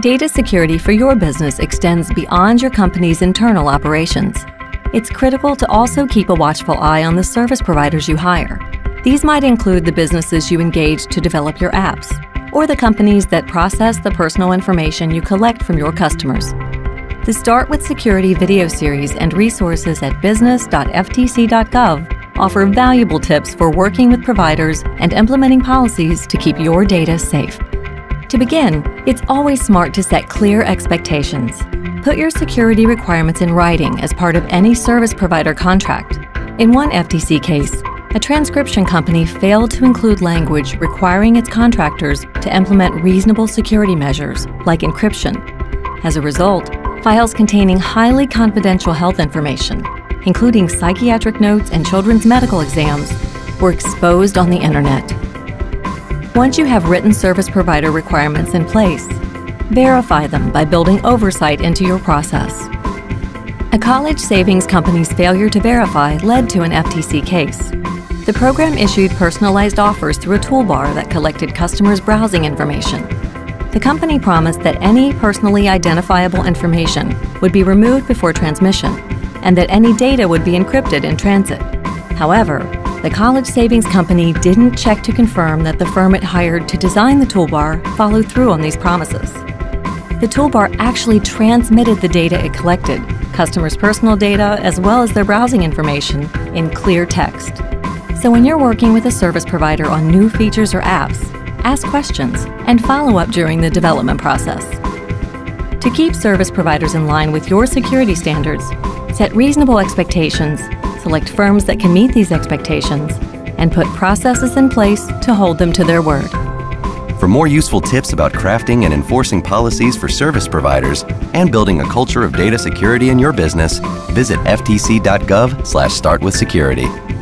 Data security for your business extends beyond your company's internal operations. It's critical to also keep a watchful eye on the service providers you hire. These might include the businesses you engage to develop your apps, or the companies that process the personal information you collect from your customers. The Start with Security video series and resources at business.ftc.gov offer valuable tips for working with providers and implementing policies to keep your data safe. To begin, it's always smart to set clear expectations. Put your security requirements in writing as part of any service provider contract. In one FTC case, a transcription company failed to include language requiring its contractors to implement reasonable security measures, like encryption. As a result, files containing highly confidential health information, including psychiatric notes and children's medical exams, were exposed on the internet. Once you have written service provider requirements in place, verify them by building oversight into your process. A college savings company's failure to verify led to an FTC case. The program issued personalized offers through a toolbar that collected customers' browsing information the company promised that any personally identifiable information would be removed before transmission and that any data would be encrypted in transit. However, the college savings company didn't check to confirm that the firm it hired to design the toolbar followed through on these promises. The toolbar actually transmitted the data it collected, customers' personal data as well as their browsing information, in clear text. So when you're working with a service provider on new features or apps, ask questions, and follow up during the development process. To keep service providers in line with your security standards, set reasonable expectations, select firms that can meet these expectations, and put processes in place to hold them to their word. For more useful tips about crafting and enforcing policies for service providers and building a culture of data security in your business, visit ftc.gov/startwithsecurity.